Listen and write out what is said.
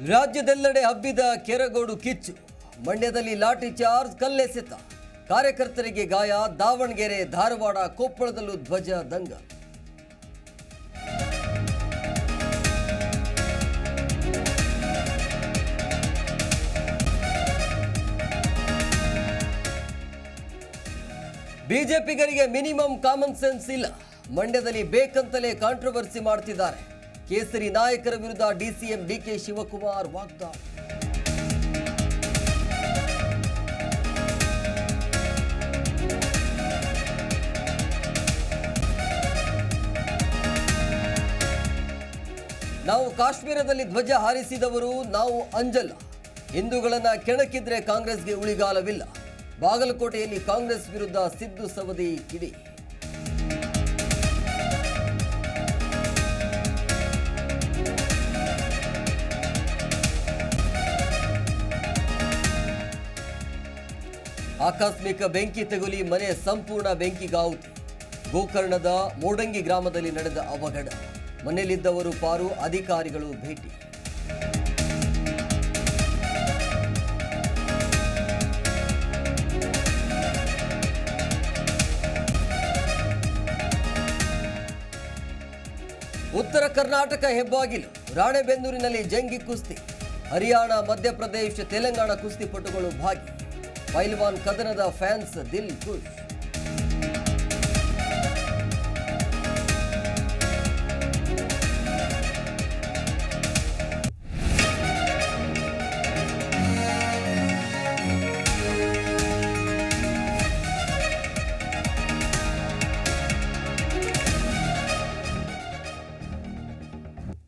ರಾಜ್ಯದೆಲ್ಲೆಡೆ ಹಬ್ಬಿದ ಕೆರಗೋಡು ಕಿಚ್ಚು, ಮಂಡ್ಯದಲ್ಲಿ ಲಾಠಿ ಚಾರ್ಜ್ ಕಲ್ಲೆಸೆತ. ಕಾರ್ಯಕರ್ತರಿಗೆ ಗಾಯ, ದಾವಣಗೆರೆ, ಧಾರವಾಡ, ಕೊಪ್ಪಳದಲ್ಲೂ ಧ್ವಜ, ದಂಗ. ಬಿಜೆಪಿಗರಿಗೆ ಮಿನಿಮಮ್ ಕಾಮನ್ ಸೆನ್ಸ್ ಇಲ್ಲ. ಮಂಡ್ಯದಲ್ಲಿ ಬೇಕಂತಲೇ ಕಾಂಟ್ರವರ್ಸಿ ಮಾಡ್ತಿದ್ದಾರೆ. ಕೇಸರಿ ನಾಯಕರ ವಿರುದ್ಧ ಡಿಸಿಎಂ ಡಿಕೆ ಶಿವಕುಮಾರ್ ವಾಗ್ದಾಳಿ. ನಾವು ಕಾಶ್ಮೀರದಲ್ಲಿ ಧ್ವಜ ಹಾರಿಸಿದವರು ನಾವು ಅಂಜಲ್ಲ. ಹಿಂದೂಗಳನ್ನ ಕೆಣಕಿದ್ರೆ ಕಾಂಗ್ರೆಸ್ಗೆ ಉಳಿಗಾಲವಿಲ್ಲ. ಬಾಗಲಕೋಟೆಯಲ್ಲಿ ಕಾಂಗ್ರೆಸ್ ವಿರುದ್ಧ ಸಿದ್ದು ಸವದಿ ಕಿಡಿ ಆಕಸ್ಮಿಕ ಬೆಂಕಿ ತಗುಲಿ ಮನೆ ಸಂಪೂರ್ಣ ಬೆಂಕಿಗಾಹುತಿ. ಗೋಕರ್ಣದ ಮೋಡಂಗಿ ಗ್ರಾಮದಲ್ಲಿ ನಡೆದ ಅವಘಡ. ಮನೆಯಲ್ಲಿದ್ದವರು ಪಾರು ಅಧಿಕಾರಿಗಳು ಭೇಟಿ. ಉತ್ತರ ಕರ್ನಾಟಕ ಹೆಬ್ಬಾಗಿಲು, ರಾಣೆಬೆನ್ನೂರಿನಲ್ಲಿ ಜಂಗಿ ಕುಸ್ತಿ. ಹರಿಯಾಣ, ಮಧ್ಯಪ್ರದೇಶ, ತೆಲಂಗಾಣ ಕುಸ್ತಿಪಟುಗಳು ಭಾಗಿ. ಪೈಲ್ವಾನ್ ಕದನದ ಫ್ಯಾನ್ಸ್ ದಿಲ್ ಖುಷ್